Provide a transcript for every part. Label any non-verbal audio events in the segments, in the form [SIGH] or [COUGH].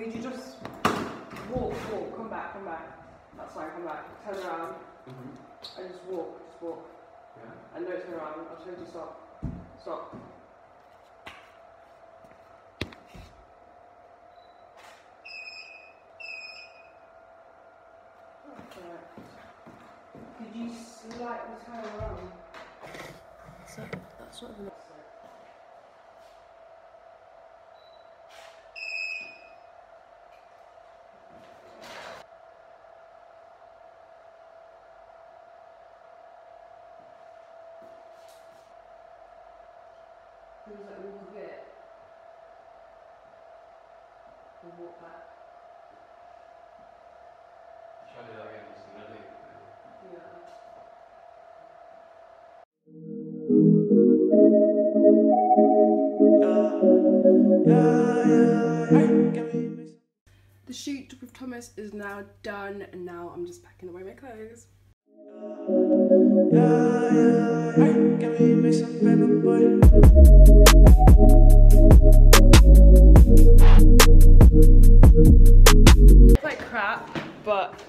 Could you just walk, walk, come back, come back. That's fine, come back. Turn around hmm and just walk, just walk. Yeah. And don't turn around, I'll tell you to stop. Stop. Could you slightly turn around? So that's not even. It was like walk a bit. And walk back. Try to do that again. Just a minute. Yeah. The shoot with Thomas is now done, and now I'm just packing away my clothes. It's like crap, but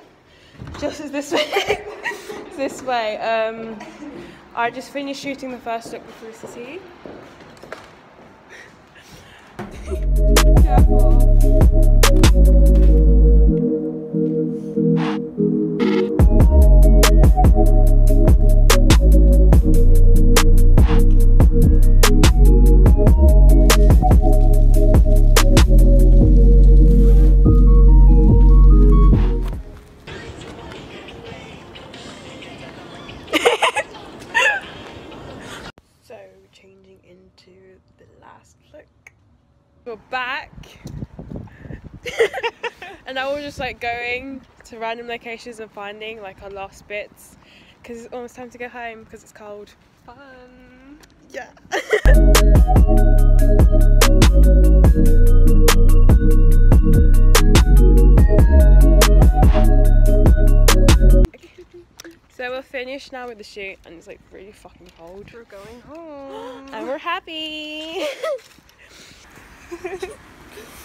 just as this [LAUGHS] way, this way. Um, I just finished shooting the first look with Felicity. Careful. The last look. We're back. [LAUGHS] and now we're just like going to random locations and finding like our last bits because it's almost time to go home because it's cold. Fun. Yeah. [LAUGHS] So we're finished now with the shoot and it's like really fucking cold. We're going home. [GASPS] And we're happy. [LAUGHS]